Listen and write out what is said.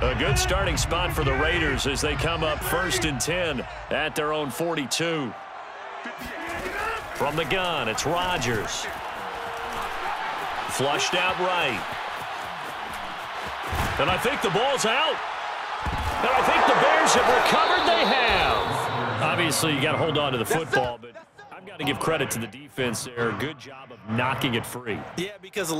A good starting spot for the Raiders as they come up first and 10 at their own 42. From the gun, it's Rodgers. Flushed out right. And I think the ball's out. And I think the Bears have recovered. They have. Obviously, you got to hold on to the football, but I've got to give credit to the defense there. Good job of knocking it free. Yeah, because